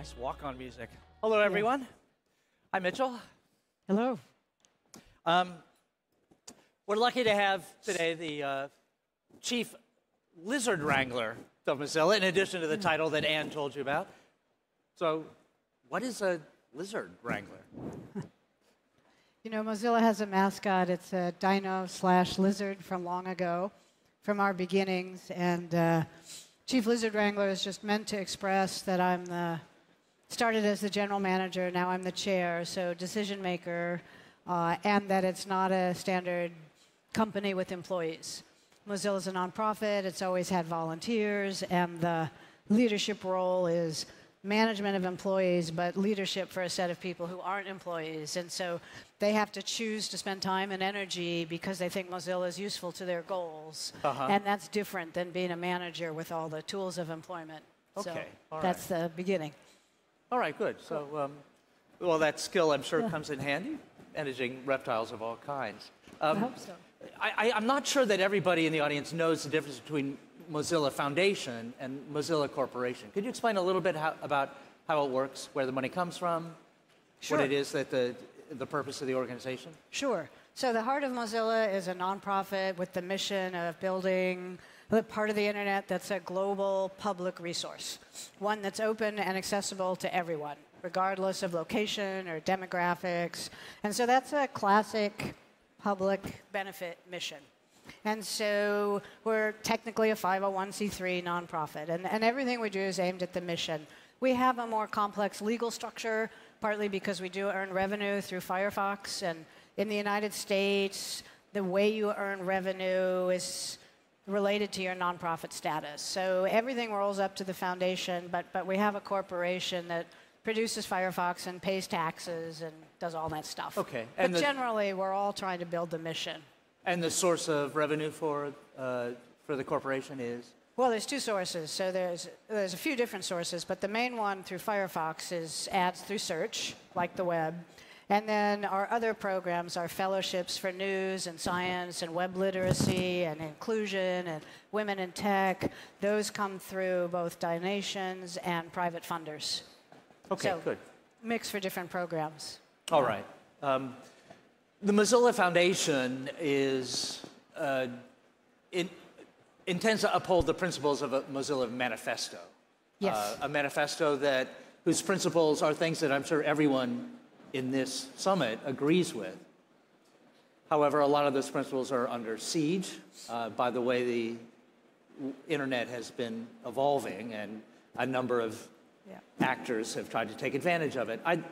Nice walk on music. Hello, everyone. Hi, Mitchell. Hello. Um, we're lucky to have today the uh, chief lizard wrangler of Mozilla, in addition to the title that Anne told you about. So, what is a lizard wrangler? You know, Mozilla has a mascot. It's a dino slash lizard from long ago, from our beginnings. And uh, Chief Lizard Wrangler is just meant to express that I'm the, started as the general manager, now I'm the chair, so decision maker, uh, and that it's not a standard company with employees. Mozilla is a nonprofit, it's always had volunteers, and the leadership role is management of employees, but leadership for a set of people who aren't employees. And so they have to choose to spend time and energy because they think Mozilla is useful to their goals. Uh-huh. And that's different than being a manager with all the tools of employment. So Okay, all that's the beginning. All right, good. So, um, well, that skill I'm sure comes in handy, managing reptiles of all kinds. Um, I hope so. I, I, I'm not sure that everybody in the audience knows the difference between Mozilla Foundation and Mozilla Corporation. Could you explain a little bit how, about how it works, where the money comes from, Sure. what it is that the, the purpose of the organization? Sure. So the Heart of Mozilla is a nonprofit with the mission of building the part of the internet that's a global public resource, one that's open and accessible to everyone, regardless of location or demographics. And so that's a classic public benefit mission. And so we're technically a 501c3 nonprofit, and, and everything we do is aimed at the mission. We have a more complex legal structure, partly because we do earn revenue through Firefox. And in the United States, the way you earn revenue is related to your nonprofit status. So everything rolls up to the foundation, but, but we have a corporation that produces Firefox and pays taxes and does all that stuff. Okay, But the- generally, we're all trying to build the mission. And the source of revenue for, uh, for the corporation is? Well, there's two sources. So there's there's a few different sources, but the main one through Firefox is ads through search, like the web. And then our other programs are fellowships for news and science and web literacy and inclusion and women in tech. Those come through both donations and private funders. Okay, So- good. Mix for different programs. All right. Um, the Mozilla Foundation is uh, in, intends to uphold the principles of a Mozilla Manifesto. Yes. Uh, a manifesto that whose principles are things that I'm sure everyone in this summit agrees with. However, a lot of those principles are under siege uh, by the way the internet has been evolving, and a number of Yeah. actors have tried to take advantage of it. I'd,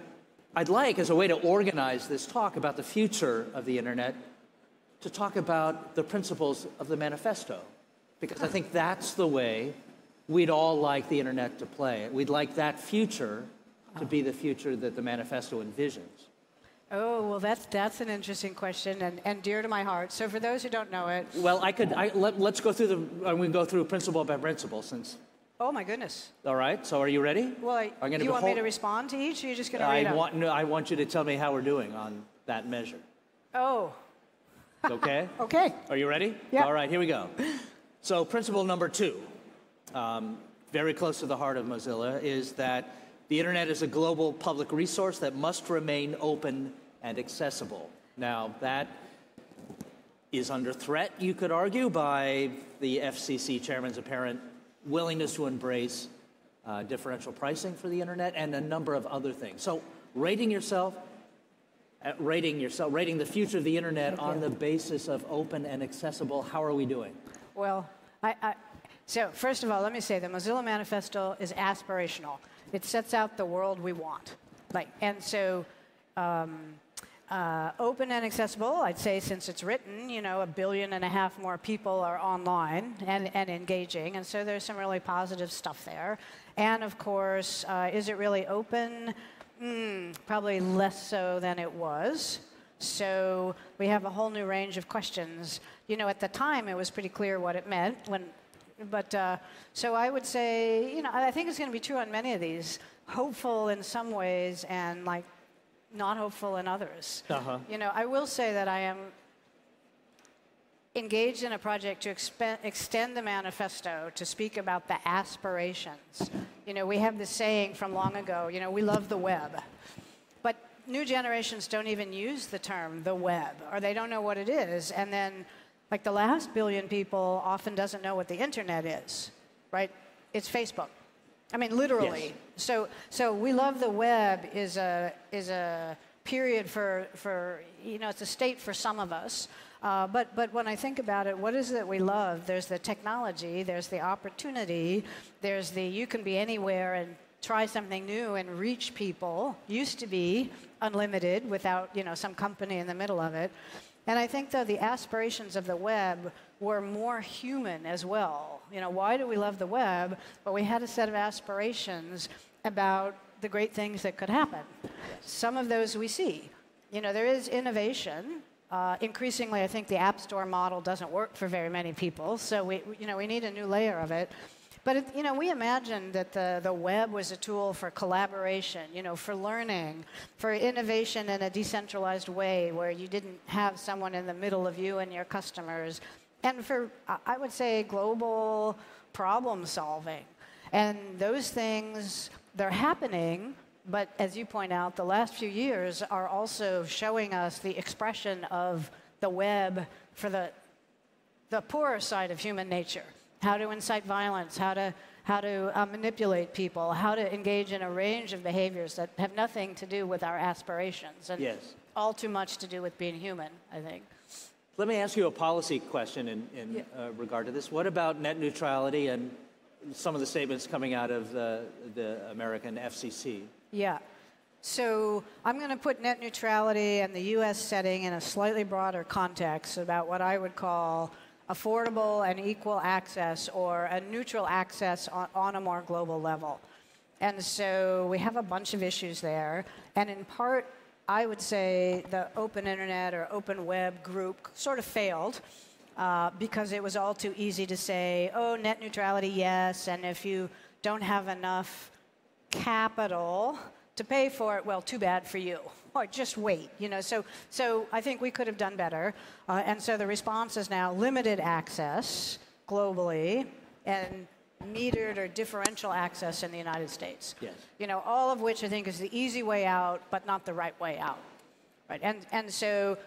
I'd like, as a way to organize this talk about the future of the internet, to talk about the principles of the manifesto, because I think that's the way we'd all like the internet to play. We'd like that future to be the future that the manifesto envisions. Oh, well, that's, that's an interesting question and, and dear to my heart. So, for those who don't know it, Well, I could, I, let, let's go through the, uh, we can go through principle by principle since, oh my goodness. all right, so are you ready? Well, I, I'm gonna you want me to respond to each, or are you just going to read I want, no, I want you to tell me how we're doing on that measure. Oh, Okay? okay. Are you ready? Yeah. All right, here we go. So, principle number two, um, very close to the heart of Mozilla, is that the internet is a global public resource that must remain open and accessible. Now, that is under threat, you could argue, by the FCC chairman's apparent willingness to embrace uh, differential pricing for the internet and a number of other things. So, rating yourself, uh, rating yourself, rating the future of the internet on the basis of open and accessible. How are we doing? Well, I, I, so first of all, let me say the Mozilla Manifesto is aspirational. It sets out the world we want, like, and so. Um, uh, open and accessible, I'd say since it's written, you know, a billion and a half more people are online and, and engaging, and so there's some really positive stuff there. And of course, uh, is it really open? Mm, probably less so than it was. So we have a whole new range of questions. You know, at the time, it was pretty clear what it meant. When, but uh, so I would say, you know, I think it's going to be true on many of these. Hopeful in some ways, and like not hopeful in others. Uh-huh. You know, I will say that I am engaged in a project to extend the manifesto to speak about the aspirations. You know, we have this saying from long ago, you know, we love the web. But new generations don't even use the term the web, or they don't know what it is. And then, like the last billion people often doesn't know what the internet is, right? It's Facebook. I mean, literally. Yes. So, so we love the web is a, is a period for, for, you know, it's a state for some of us. Uh, but, but when I think about it, what is it we love? There's the technology, there's the opportunity, there's the you can be anywhere and try something new and reach people. Used to be unlimited without you know some company in the middle of it. And I think though the aspirations of the web were more human as well. You know, why do we love the web? But we had a set of aspirations about the great things that could happen. Some of those we see. You know, there is innovation, uh, increasingly, I think the App Store model doesn't work for very many people, so we, you know, we need a new layer of it. But you know, we imagined that the, the web was a tool for collaboration, you know, for learning, for innovation in a decentralized way where you didn't have someone in the middle of you and your customers, and for, I would say, global problem solving. And those things, they're happening, but as you point out, the last few years are also showing us the expression of the web for the, the poorer side of human nature. How to incite violence, how to, how to uh, manipulate people, how to engage in a range of behaviors that have nothing to do with our aspirations. And yes. all too much to do with being human, I think. Let me ask you a policy question in, in yeah. uh, regard to this. What about net neutrality and some of the statements coming out of the, the American FCC? Yeah. So I'm going to put net neutrality and the U.S. setting in a slightly broader context about what I would call affordable and equal access or a neutral access on, on a more global level. And so we have a bunch of issues there. And in part, I would say the open internet or open web group sort of failed. Uh, because it was all too easy to say, oh, net neutrality, yes, and if you don't have enough capital to pay for it, well, too bad for you. Or just wait, you know. So, so I think we could have done better. Uh, and so the response is now limited access globally and metered or differential access in the United States. Yes. You know, all of which I think is the easy way out, but not the right way out. Right. And and so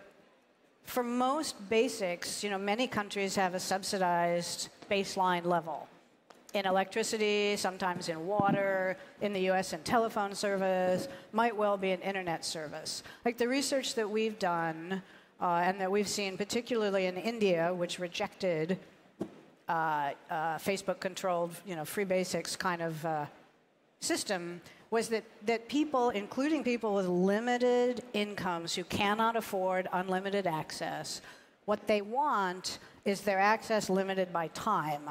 for most basics, you know, many countries have a subsidized baseline level in electricity, sometimes in water, in the US in telephone service, might well be an internet service. Like the research that we've done uh, and that we've seen, particularly in India, which rejected uh, uh, Facebook controlled, you know, free basics kind of uh, system, was that, that people, including people with limited incomes who cannot afford unlimited access, what they want is their access limited by time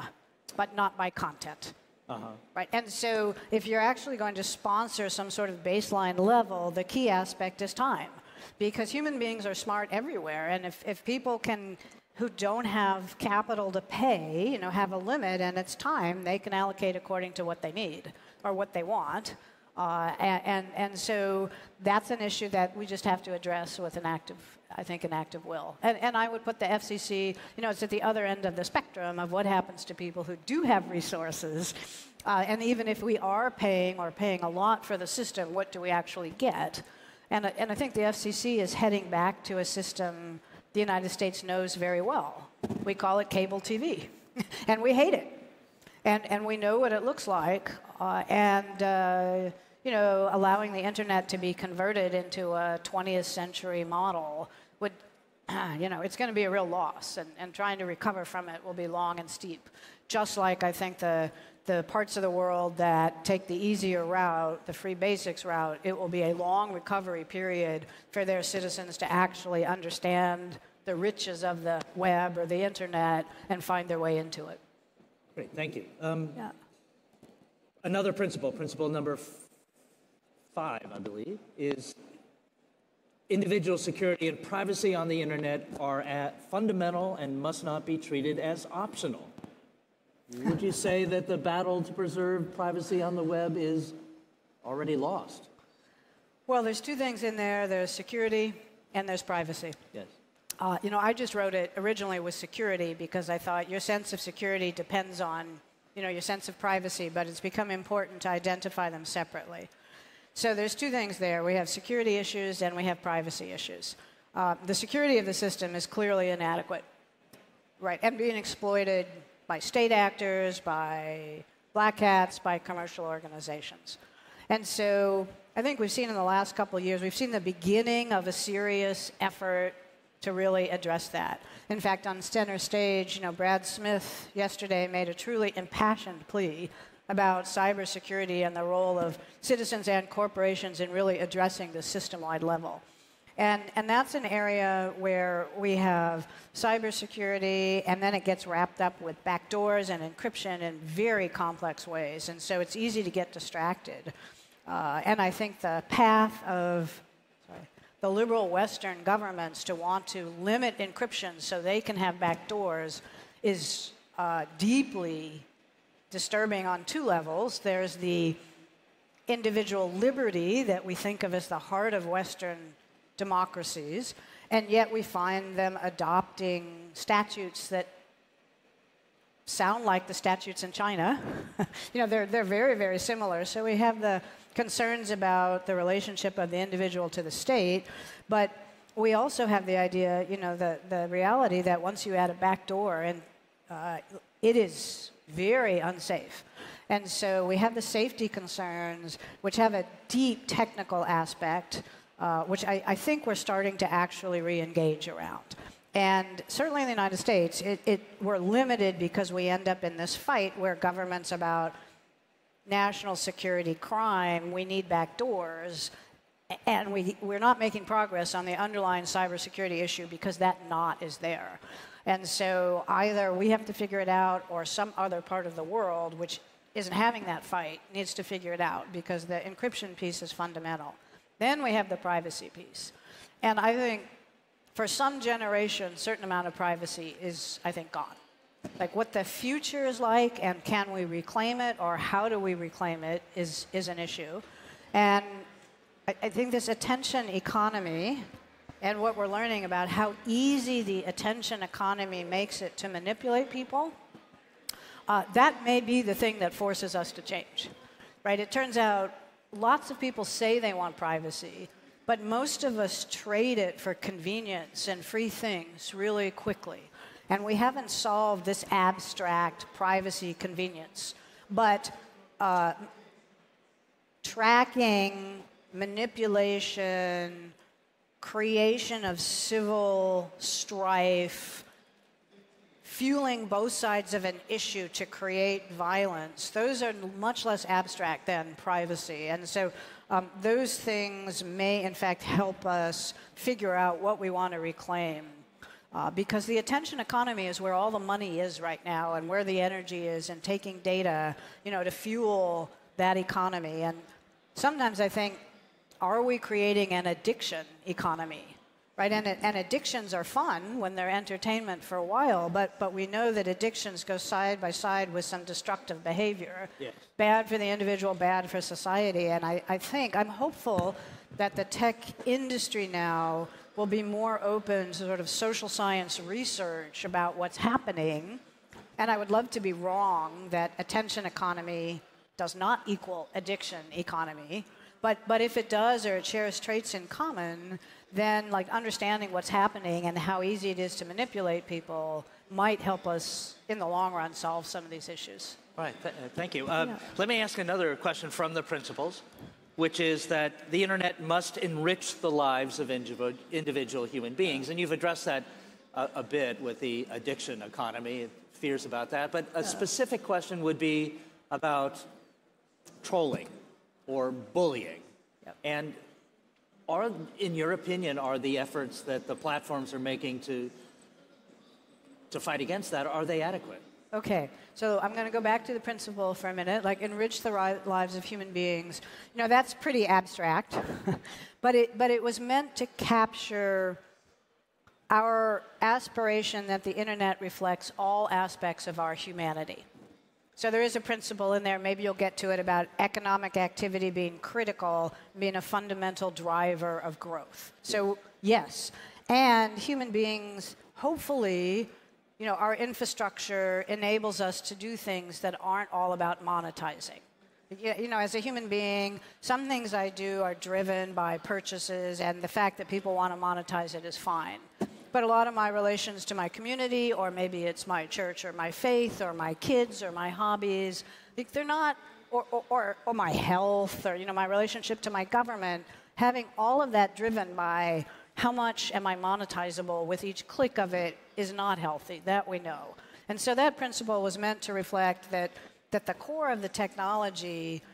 but not by content. Uh-huh. Right, and so if you're actually going to sponsor some sort of baseline level, the key aspect is time, because human beings are smart everywhere, and if, if people can who don't have capital to pay, you know, have a limit and it's time, they can allocate according to what they need or what they want. Uh, and, and, so that's an issue that we just have to address with an active I think, an active will. And, and I would put the FCC, you know, it's at the other end of the spectrum of what happens to people who do have resources. Uh, and even if we are paying or paying a lot for the system, what do we actually get? And, and I think the FCC is heading back to a system the United States knows very well. We call it cable TV, and we hate it. And, and we know what it looks like. Uh, and uh, you know, allowing the internet to be converted into a 20th century model would, you know, it's going to be a real loss, and, and trying to recover from it will be long and steep. Just like I think the, the parts of the world that take the easier route, the free basics route, it will be a long recovery period for their citizens to actually understand the riches of the web or the internet and find their way into it. Great, thank you. Um, yeah. Another principle, principle number five, I believe, is individual security and privacy on the internet are at fundamental and must not be treated as optional. Would you say that the battle to preserve privacy on the web is already lost? Well, there's two things in there there's security and there's privacy. Yes. Uh, you know, I just wrote it originally with security because I thought your sense of security depends on, you know, your sense of privacy, but it's become important to identify them separately. So there's two things there. We have security issues and we have privacy issues. Uh, the security of the system is clearly inadequate, right, and being exploited by state actors, by black hats, by commercial organizations. And so I think we've seen in the last couple of years, we've seen the beginning of a serious effort to really address that. In fact, on center stage, you know, Brad Smith yesterday made a truly impassioned plea about cybersecurity and the role of citizens and corporations in really addressing the system-wide level. And, and that's an area where we have cybersecurity, and then it gets wrapped up with backdoors and encryption in very complex ways. And so it's easy to get distracted. Uh, and I think the path of the liberal Western governments to want to limit encryption so they can have backdoors is uh, deeply disturbing on two levels. There's the individual liberty that we think of as the heart of Western democracies, and yet we find them adopting statutes that sound like the statutes in China. you know, they're, they're very, very similar. So we have the concerns about the relationship of the individual to the state, but we also have the idea, you know, the, the reality that once you add a back door, and uh, it is very unsafe. And so we have the safety concerns, which have a deep technical aspect, uh, which I, I, think we're starting to actually re engage around. And certainly in the United States, it, it, we're limited because we end up in this fight where governments about national security crime, we need backdoors. And we, we're not making progress on the underlying cybersecurity issue because that knot is there. And so either we have to figure it out or some other part of the world, which isn't having that fight, needs to figure it out because the encryption piece is fundamental. Then we have the privacy piece. And I think for some generation, certain amount of privacy is, I think, gone. Like what the future is like and can we reclaim it or how do we reclaim it is, is an issue. And I, I think this attention economy and what we're learning about how easy the attention economy makes it to manipulate people, uh, that may be the thing that forces us to change. Right? It turns out lots of people say they want privacy, but most of us trade it for convenience and free things really quickly. And we haven't solved this abstract privacy convenience. But uh, tracking, manipulation, creation of civil strife, fueling both sides of an issue to create violence, those are much less abstract than privacy. And so um, those things may, in fact, help us figure out what we want to reclaim. Uh, because the attention economy is where all the money is right now and where the energy is and taking data you know to fuel that economy and sometimes i think are we creating an addiction economy? Right? And, and addictions are fun when they're entertainment for a while, but, but we know that addictions go side by side with some destructive behavior. Yes. Bad for the individual, bad for society. And I, I think, I'm hopeful that the tech industry now will be more open to sort of social science research about what's happening. And I would love to be wrong that attention economy does not equal addiction economy. But, but if it does or it shares traits in common, then like understanding what's happening and how easy it is to manipulate people might help us in the long run solve some of these issues. Right, th- uh, thank you. Uh, yeah. Let me ask another question from the principles, which is that the internet must enrich the lives of individual, individual human beings. And you've addressed that a, a, bit with the addiction economy, fears about that. But a specific question would be about trolling or bullying. Yep. And are, in your opinion, are the efforts that the platforms are making to to fight against that are they adequate? Okay, so I'm going to go back to the principle for a minute, like enrich the ri- lives of human beings. You know, that's pretty abstract, but it but it was meant to capture our aspiration that the internet reflects all aspects of our humanity. So there is a principle in there, maybe you'll get to it, about economic activity being critical, being a fundamental driver of growth. So, yes. And human beings, hopefully, you know, our infrastructure enables us to do things that aren't all about monetizing. You know, as a human being, some things I do are driven by purchases, and the fact that people want to monetize it is fine. But a lot of my relations to my community, or maybe it's my church or my faith or my kids or my hobbies, they're not, or, or, or my health or, you know, my relationship to my government, having all of that driven by how much am I monetizable with each click of it is not healthy. That we know. And so that principle was meant to reflect that, that the core of the technology, like,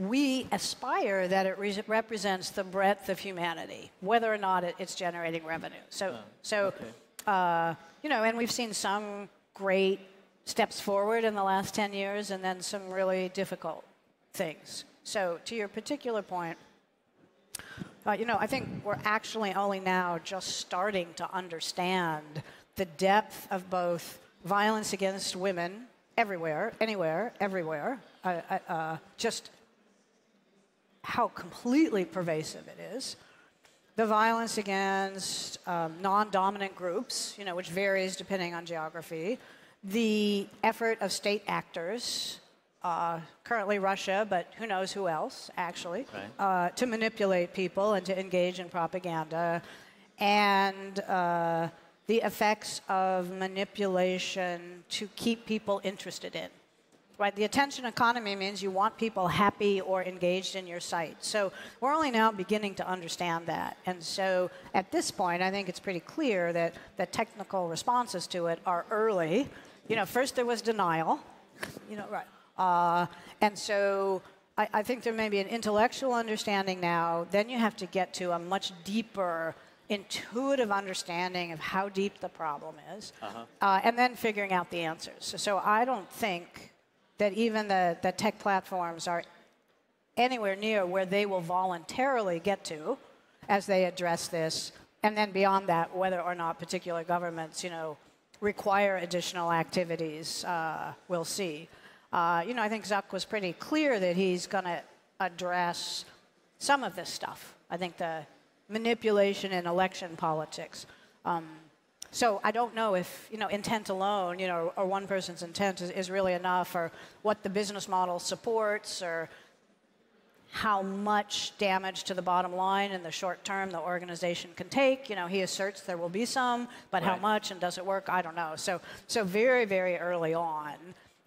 we aspire that it re- represents the breadth of humanity, whether or not it, it's generating revenue. So, oh, so okay. uh, you know, and we've seen some great steps forward in the last 10 years and then some really difficult things. So, to your particular point, uh, you know, I think we're actually only now just starting to understand the depth of both violence against women everywhere, anywhere, everywhere, uh, uh, uh just how completely pervasive it is. The violence against um, non dominant groups, you know, which varies depending on geography. The effort of state actors uh, currently Russia, but who knows who else, actually, right. uh, to manipulate people and to engage in propaganda. And uh, the effects of manipulation to keep people interested in. Right, the attention economy means you want people happy or engaged in your site. So we're only now beginning to understand that. And so at this point, I think it's pretty clear that the technical responses to it are early. You know, first there was denial. You know, right uh, and so I, I, think there may be an intellectual understanding now. Then you have to get to a much deeper, intuitive understanding of how deep the problem is, uh-huh. uh, and then figuring out the answers. So, so I don't think that even the, the tech platforms are anywhere near where they will voluntarily get to as they address this. And then beyond that, whether or not particular governments, you know, require additional activities, uh, we'll see. Uh, you know, I think Zuck was pretty clear that he's going to address some of this stuff. I think the manipulation in election politics. Um, so I don't know if you know intent alone, you know, or one person's intent is, is really enough, or what the business model supports, or how much damage to the bottom line in the short term the organization can take. You know, he asserts there will be some, but right. how much and does it work? I don't know. So, so very, very early on,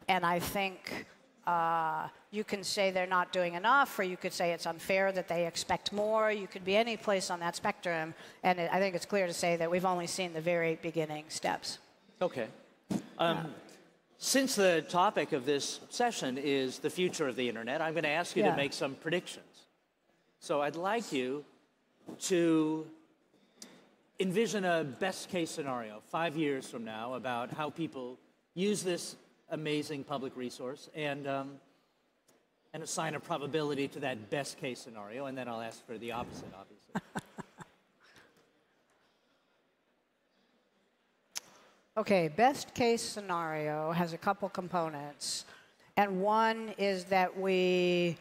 and I think uh, you can say they're not doing enough, or you could say it's unfair that they expect more. You could be any place on that spectrum. And it, I think it's clear to say that we've only seen the very beginning steps. Okay. Um, yeah. Since the topic of this session is the future of the internet, I'm going to ask you yeah. to make some predictions. So I'd like you to envision a best case scenario five years from now about how people use this amazing public resource and, um, and assign a probability to that best case scenario, and then I'll ask for the opposite, obviously. okay, best case scenario has a couple components, and one is that we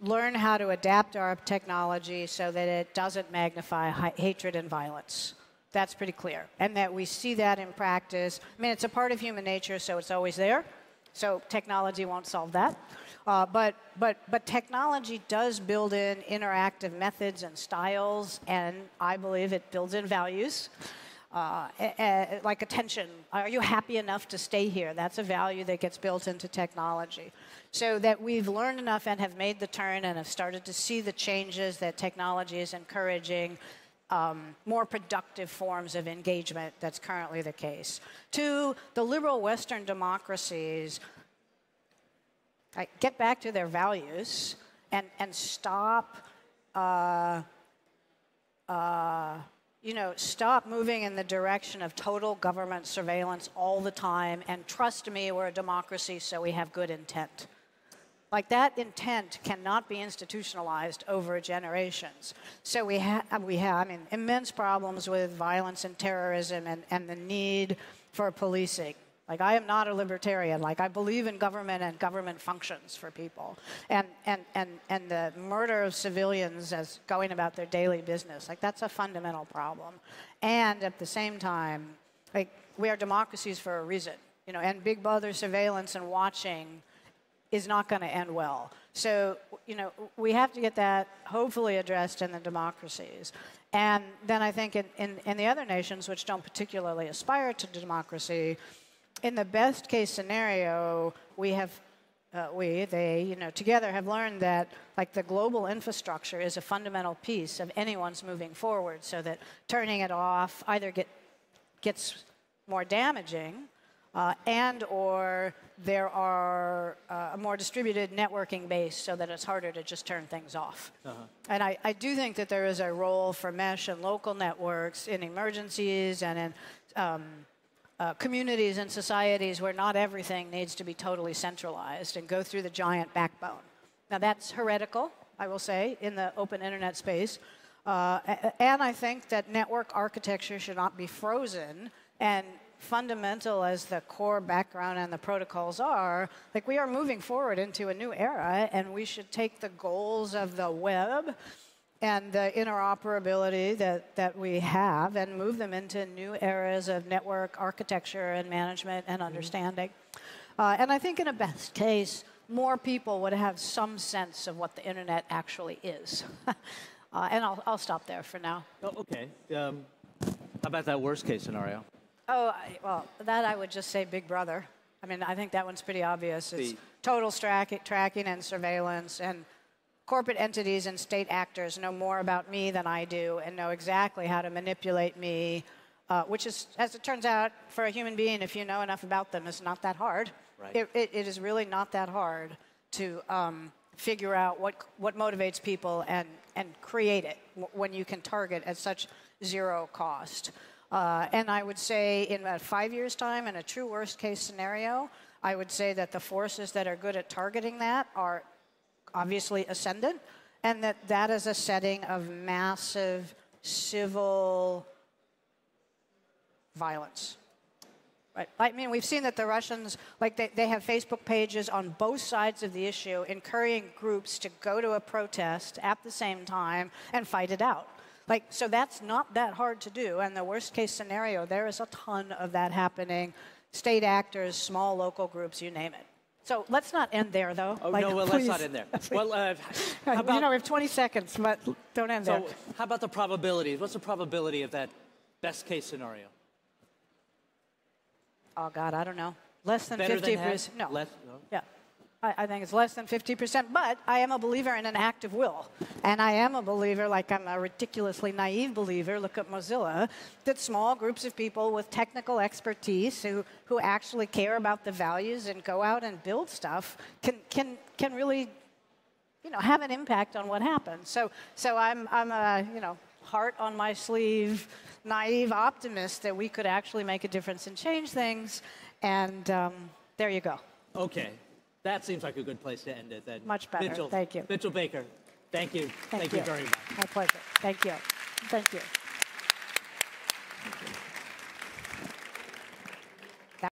learn how to adapt our technology so that it doesn't magnify hatred and violence. That's pretty clear. And that we see that in practice. I mean, it's a part of human nature, so it's always there. So technology won't solve that. Uh, but, but, but technology does build in interactive methods and styles, and I believe it builds in values. Uh, like attention. Are you happy enough to stay here? That's a value that gets built into technology. So that we've learned enough and have made the turn and have started to see the changes that technology is encouraging um, more productive forms of engagement that's currently the case. Two, the liberal Western democracies get back to their values and, and stop, uh, uh, you know, stop moving in the direction of total government surveillance all the time and trust me, we're a democracy, so we have good intent. Like that intent cannot be institutionalized over generations. So we, ha- uh, we have, I mean, immense problems with violence and terrorism and, and the need for policing. Like I am not a libertarian. Like I believe in government and government functions for people. And and and and the murder of civilians as going about their daily business, like that's a fundamental problem. And at the same time, like we are democracies for a reason. You know, and big brother surveillance and watching is not going to end well. So, you know, we have to get that hopefully addressed in the democracies. And then I think in, in, in the other nations, which don't particularly aspire to democracy, in the best case scenario, we have, uh, we, they, you know, together have learned that like the global infrastructure is a fundamental piece of anyone's moving forward so that turning it off either get, gets more damaging uh, and or there are uh, a more distributed networking base so that it's harder to just turn things off. Uh-huh. And I, I, do think that there is a role for mesh and local networks in emergencies and in um, uh, communities and societies where not everything needs to be totally centralized and go through the giant backbone. Now, that's heretical, I will say, in the open internet space. Uh, and I think that network architecture should not be frozen. And fundamental as the core background and the protocols are, like we are moving forward into a new era, and we should take the goals of the web and the interoperability that, that we have and move them into new eras of network architecture and management and mm-hmm. understanding. Mm-hmm. Uh, and I think in a best case, more people would have some sense of what the internet actually is. uh, and I'll, I'll stop there for now. Oh, okay. Um, how about that worst case scenario? Oh, I, well, that I would just say Big Brother. I mean, I think that one's pretty obvious. It's the, total tracking and surveillance and corporate entities and state actors know more about me than I do and know exactly how to manipulate me, uh, which is, as it turns out, for a human being, if you know enough about them, it's not that hard. Right. It, it, it is really not that hard to um, figure out what, what motivates people and, and create it when you can target at such zero cost. Uh, and I would say in about five years' time, in a true worst case scenario, I would say that the forces that are good at targeting that are obviously ascendant, and that that is a setting of massive civil violence. Right. I mean, we've seen that the Russians, like, they, they have Facebook pages on both sides of the issue, encouraging groups to go to a protest at the same time and fight it out. Like, so that's not that hard to do. And the worst case scenario, there is a ton of that happening. State actors, small local groups, you name it. So let's not end there, though. Oh, like, no, well, let's not end there. well, uh, about, you know, we have 20 seconds, but don't end so there. how about the probabilities? What's the probability of that best case scenario? Oh, God, I don't know. Less than Better 50%. Than no. Less, no. Yeah. I, I, think it's less than 50%, but I am a believer in an active will. And I am a believer, like I'm a ridiculously naive believer, look at Mozilla, that small groups of people with technical expertise who, who actually care about the values and go out and build stuff can, can, can really you know, have an impact on what happens. So, so I'm, I'm a, you know, heart on my sleeve, naive optimist that we could actually make a difference and change things. And um, there you go. Okay. That seems like a good place to end it then. Much better. Mitchell, Thank you. Mitchell Baker, thank you. Thank, thank you. you very much. My pleasure. Thank you. Thank you.